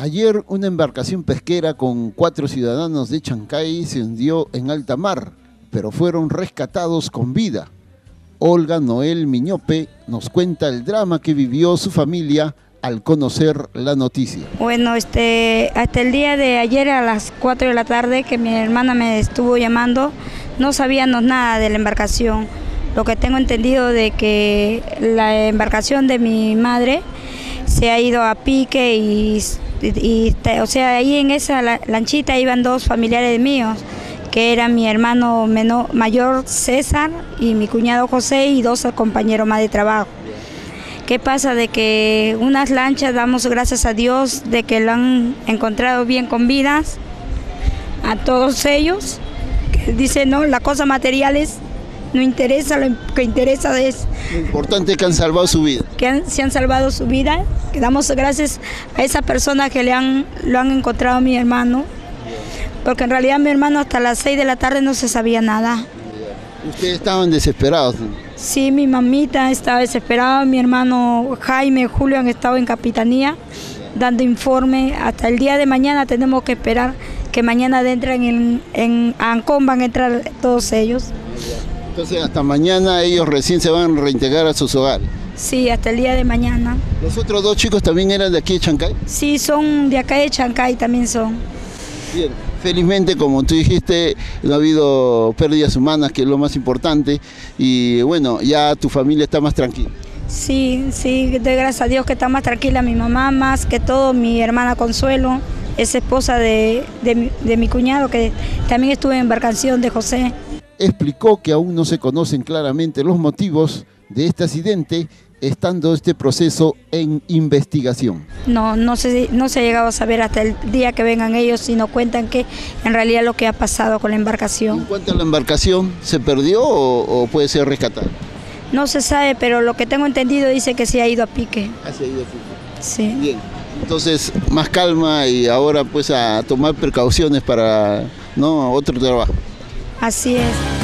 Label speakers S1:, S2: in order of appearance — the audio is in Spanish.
S1: Ayer una embarcación pesquera con cuatro ciudadanos de Chancay se hundió en alta mar, pero fueron rescatados con vida. Olga Noel Miñope nos cuenta el drama que vivió su familia al conocer la noticia.
S2: Bueno, este, hasta el día de ayer a las 4 de la tarde que mi hermana me estuvo llamando, no sabíamos nada de la embarcación. Lo que tengo entendido de que la embarcación de mi madre se ha ido a pique y, y- o sea, ahí en esa la- lanchita iban dos familiares míos, que eran mi hermano menor, mayor César y mi cuñado José y dos compañeros más de trabajo. ¿Qué pasa? De que unas lanchas, damos gracias a Dios de que lo han encontrado bien con vidas a todos ellos. Dice, no, la cosa materiales no interesa, lo que interesa es
S1: Lo importante es que han salvado su vida.
S2: que han- se han salvado su vida. Que damos gracias a esa persona que le han, lo han encontrado a mi hermano. Porque en realidad mi hermano hasta las 6 de la tarde no se sabía nada.
S1: Ustedes estaban desesperados.
S2: Sí, mi mamita estaba desesperada, mi hermano Jaime, Julio han estado en capitanía dando informe. Hasta el día de mañana tenemos que esperar que mañana entren en, en Ancón, van a entrar todos ellos.
S1: Entonces hasta mañana ellos recién se van a reintegrar a sus hogares.
S2: Sí, hasta el día de mañana.
S1: Los otros dos chicos también eran de aquí de Chancay.
S2: Sí, son de acá de Chancay también son.
S1: Bien. Felizmente, como tú dijiste, no ha habido pérdidas humanas, que es lo más importante, y bueno, ya tu familia está más tranquila.
S2: Sí, sí, de gracias a Dios que está más tranquila mi mamá, más que todo mi hermana Consuelo, es esposa de, de mi- de mi cuñado que también estuvo en embarcación de José.
S1: Explicó que aún no se conocen claramente los motivos de este accidente, estando este proceso en investigación.
S2: No, no se, no se ha llegado a saber hasta el día que vengan ellos y nos cuentan que en realidad lo que ha pasado con la
S1: En
S2: embarcación.
S1: cuanto a la embarcación, ¿se perdió o, o puede ser rescatada?
S2: No se sabe, pero lo que tengo entendido dice que se ha ido a pique.
S1: Ha seguido
S2: Sí.
S1: Bien. Entonces, más calma y ahora pues a tomar precauciones para no otro trabajo.
S2: Así es.